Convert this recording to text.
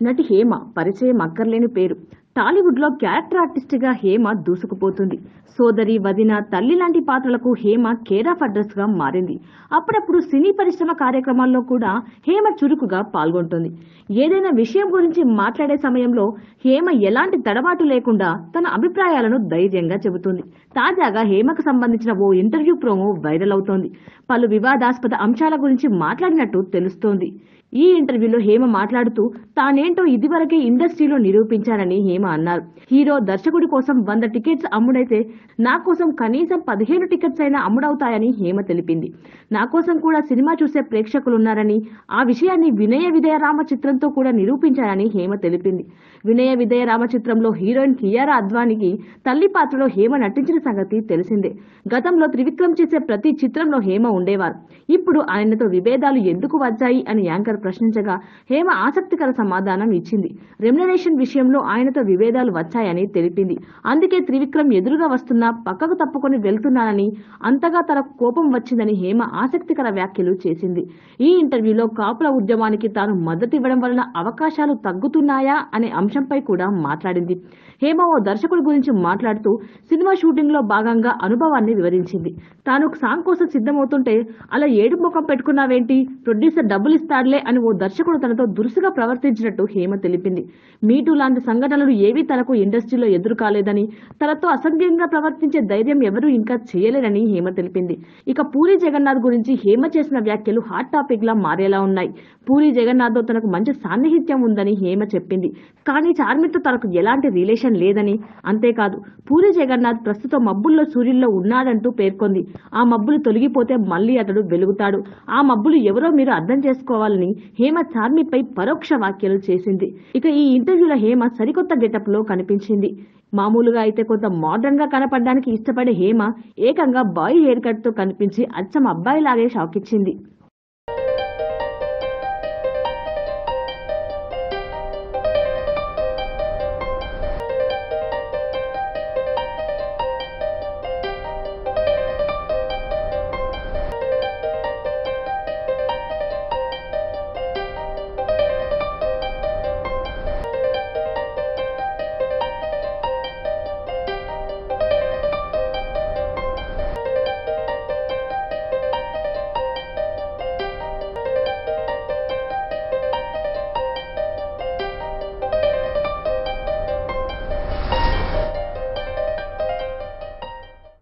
నటి హేమ పరిచయం అక్కర్లేని పేరు. టాలీవుడ్లో క్యారెక్టర్ ఆర్టిస్ట్గా హేమ దూసుకుపోతుంది. సోదరి వదిన తల్లి లాంటి పాత్రలకు హేమ కేర్ ఆఫ్ అడ్రస్గా మారింది. అప్పుడప్పుడు సినీ పరిశ్రమ కార్యక్రమాల్లో కూడా హేమ చురుకుగా పాల్గొంటుంది. ఏదైనా విషయం గురించి మాట్లాడే సమయంలో హేమ ఎలాంటి తడబాటు లేకుండా తన అభిప్రాయాలను ధైర్యంగా చెబుతుంది. తాజాగా హేమకు సంబంధించిన ఓ ఇంటర్వ్యూ ప్రోమో వైరల్ అవుతోంది. పలు వివాదాస్పద అంశాల గురించి మాట్లాడినట్టు తెలుస్తోంది. ఈ ఇంటర్వ్యూలో హేమ మాట్లాడుతూ తానేంటో ఇదివరకే ఇండస్ట్రీలో నిరూపించానని హేమ అన్నారు. హీరో దర్శకుడి కోసం వంద టికెట్స్ అమ్ముడైతే నా కోసం కనీసం పదిహేను టికెట్స్ అయినా అమ్ముడవుతాయని హేమ తెలిపింది. నా కోసం కూడా సినిమా చూసే ప్రేక్షకులున్నారని ఆ విషయాన్ని వినయ విదయ రామ చిత్రంతో కూడా నిరూపించానని హేమ తెలిపింది. వినయ విదయరామ చిత్రంలో హీరోయిన్ కియారా అద్వానికి తల్లి పాత్రలో హేమ నటించిన సంగతి తెలిసిందే. గతంలో త్రివిక్రమ్ చేసే ప్రతి చిత్రంలో హేమ ఉండేవారు. ఇప్పుడు ఆయనతో విభేదాలు ఎందుకు వచ్చాయి అని యాంకర్ ప్రశ్నించగా హేమ ఆసక్తికర సమాధానం ఇచ్చింది. రెమ్యునరేషన్ విషయంలో ఆయనతో విభేదాలు వచ్చాయని తెలిపింది. అందుకే త్రివిక్రమ్ ఎదురుగా వస్తున్నా పక్కకు తప్పుకొని వెళ్తున్నానని అంతగా తన కోపం వచ్చిందని హేమ ఆసక్తికర వ్యాఖ్యలు చేసింది. ఈ ఇంటర్వ్యూలో కాపుల ఉద్యమానికి తాను మద్దతు ఇవ్వడం వలన అవకాశాలు తగ్గుతున్నాయా అనే అంశంపై కూడా మాట్లాడింది. హేమ ఓ దర్శకుడి గురించి మాట్లాడుతూ సినిమా షూటింగ్లో భాగంగా అనుభవాన్ని వివరించింది. తాను సాంగ్ కోసం సిద్ధమవుతుంటే అలా ఏడు ముఖం పెట్టుకున్నావేంటి? ప్రొడ్యూసర్ డబ్బులు ఇస్తాడులే అని ఓ దర్శకుడు తనతో దురుసుగా ప్రవర్తించినట్టు హేమ తెలిపింది. మీటూ లాంటి సంఘటనలు ఏవీ తనకు ఇండస్ట్రీలో ఎదురు కాలేదని తనతో అసభ్యంగా ప్రవర్తించే ధైర్యం ఎవరూ ఇంకా చేయలేరని హేమ తెలిపింది. ఇక పూరి జగన్నాథ్ గురించి హేమ చేసిన వ్యాఖ్యలు హాట్ టాపిక్ లా మారేలా ఉన్నాయి. పూరి జగన్నాథ్తో తనకు మంచి సాన్నిహిత్యం ఉందని హేమ చెప్పింది. కానీ చార్మితో తనకు ఎలాంటి రిలేషన్ లేదని అంతేకాదు పూరి జగన్నాథ్ ప్రస్తుతం మబ్బుల్లో సూర్యుల్లో ఉన్నాడంటూ పేర్కొంది. ఆ మబ్బులు తొలగిపోతే మళ్ళీ అతడు వెలుగుతాడు. ఆ మబ్బులు ఎవరో మీరు అర్థం చేసుకోవాలని హేమ చార్మిపై పరోక్ష వ్యాఖ్యలు చేసింది. ఇక ఈ ఇంటర్వ్యూలో హేమ సరికొత్త గెటప్లో కనిపించింది. మామూలుగా అయితే కొంత మోడర్న్గా కనపడడానికి ఇష్టపడే హేమ ఏకంగా బాయ్ హెయిర్ కట్తో కనిపించి అచ్చం అబ్బాయిలాగే షాక్ ఇచ్చింది